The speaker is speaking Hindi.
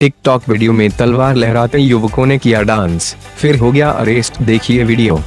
टिकटॉक वीडियो में तलवार लहराते युवकों ने किया डांस। फिर हो गया अरेस्ट, देखिए वीडियो।